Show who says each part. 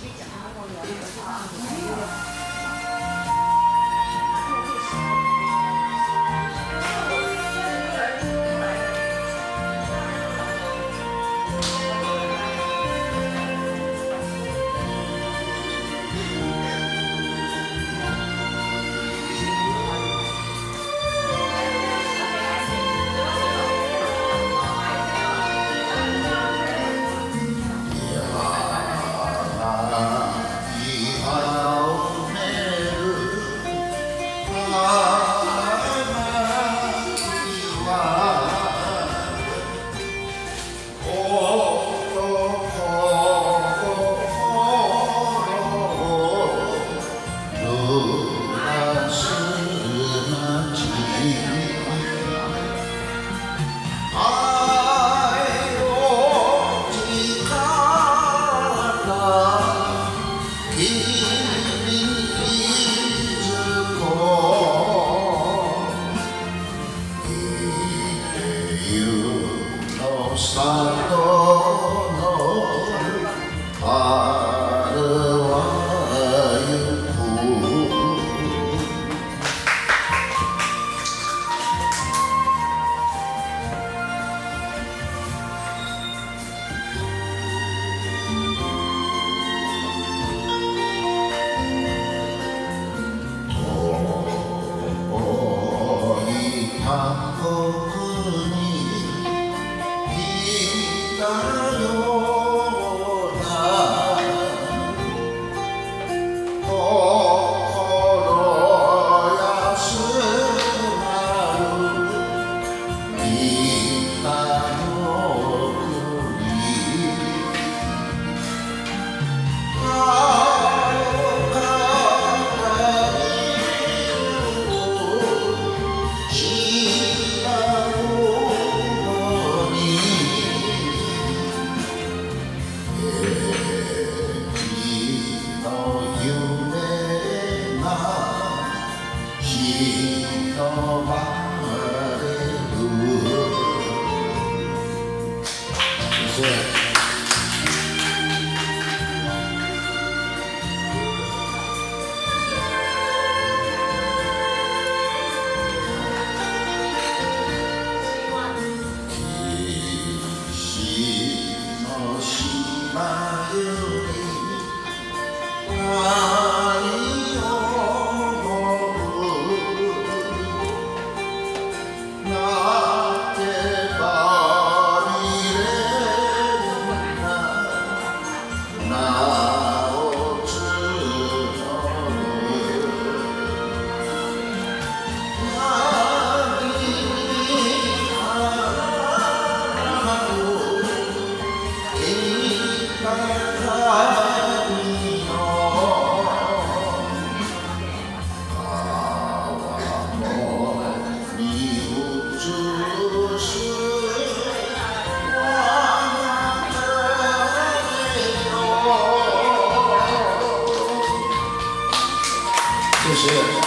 Speaker 1: 你讲那 I'm gonna be.
Speaker 2: Santo 他国にいた島より天大地水